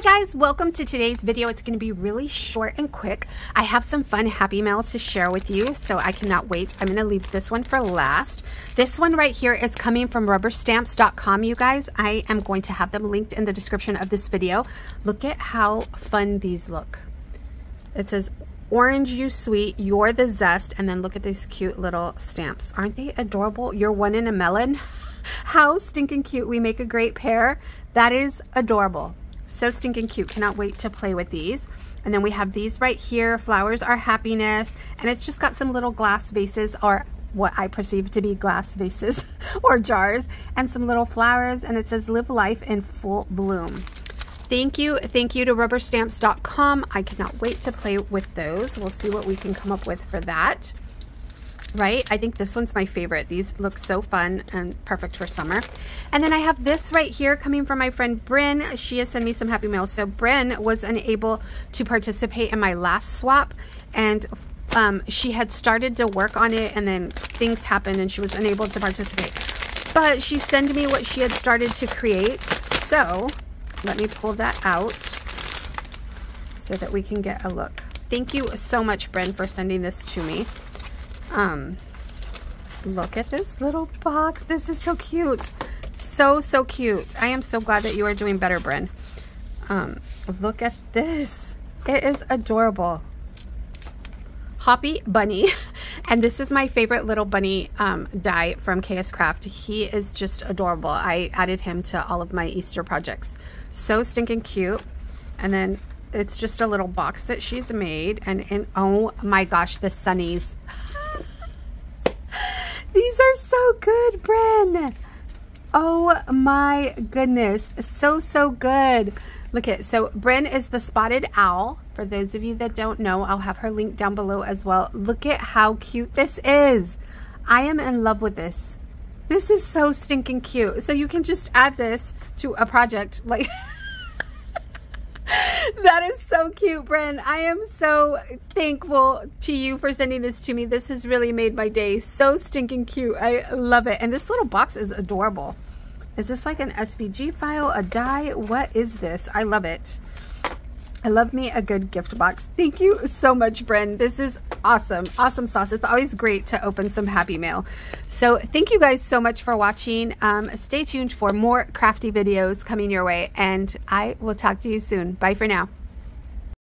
Hi guys, welcome to today's video. It's going to be really short and quick. I have some fun Happy Mail to share with you, so I cannot wait. I'm going to leave this one for last. This one right here is coming from rubberstamps.com, you guys. I am going to have them linked in the description of this video. Look at how fun these look. It says, orange you sweet, you're the zest, and then look at these cute little stamps. Aren't they adorable? You're one in a melon. How stinking cute. We make a great pair. That is adorable. So stinking cute. Cannot wait to play with these. And then we have these right here. Flowers are happiness. And it's just got some little glass vases or what I perceive to be glass vases or jars and some little flowers. And it says live life in full bloom. Thank you. Thank you to rubberstamps.com. I cannot wait to play with those. We'll see what we can come up with for that right? I think this one's my favorite. These look so fun and perfect for summer. And then I have this right here coming from my friend Bryn. She has sent me some happy mail. So Bryn was unable to participate in my last swap and um, she had started to work on it and then things happened and she was unable to participate. But she sent me what she had started to create. So let me pull that out so that we can get a look. Thank you so much, Bryn, for sending this to me. Um, look at this little box. This is so cute. So, so cute. I am so glad that you are doing better, Bryn. Um, look at this. It is adorable. Hoppy Bunny. And this is my favorite little bunny um, die from KS Craft. He is just adorable. I added him to all of my Easter projects. So stinking cute. And then it's just a little box that she's made. And, and oh my gosh, the sunnies. These are so good, Bryn. Oh my goodness. So, so good. Look at So Bryn is the spotted owl. For those of you that don't know, I'll have her link down below as well. Look at how cute this is. I am in love with this. This is so stinking cute. So you can just add this to a project like that is so cute, Bryn. I am so thankful to you for sending this to me. This has really made my day so stinking cute. I love it. And this little box is adorable. Is this like an SVG file, a die? What is this? I love it. I love me a good gift box. Thank you so much, Bryn. This is awesome. Awesome sauce. It's always great to open some happy mail. So thank you guys so much for watching. Um, stay tuned for more crafty videos coming your way and I will talk to you soon. Bye for now.